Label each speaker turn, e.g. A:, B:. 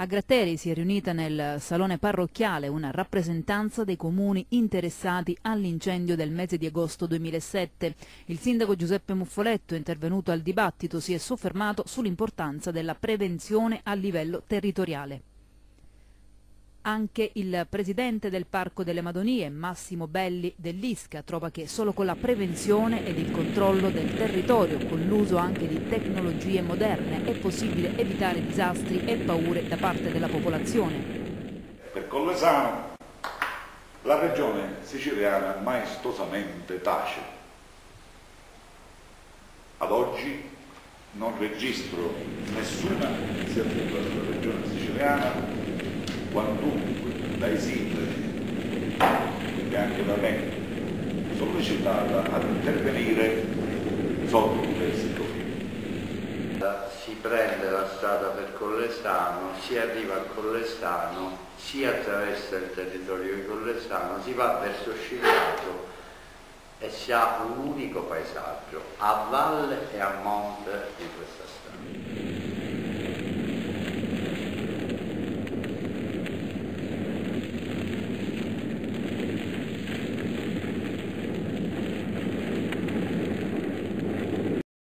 A: A Gratteri si è riunita nel salone parrocchiale una rappresentanza dei comuni interessati all'incendio del mese di agosto 2007. Il sindaco Giuseppe Muffoletto, intervenuto al dibattito, si è soffermato sull'importanza della prevenzione a livello territoriale. Anche il presidente del Parco delle Madonie, Massimo Belli dell'Isca, trova che solo con la prevenzione ed il controllo del territorio, con l'uso anche di tecnologie moderne, è possibile evitare disastri e paure da parte della popolazione.
B: Per Collesano la regione siciliana maestosamente tace. Ad oggi non registro nessuna iniziativa della regione siciliana quantunque dai sindaci, quindi anche da me, sollecitata ad intervenire sotto profili.
C: Si prende la strada per Collestano, si arriva a Collestano, si attraversa il territorio di Collestano, si va verso Sciliato e si ha un unico paesaggio, a valle e a monte.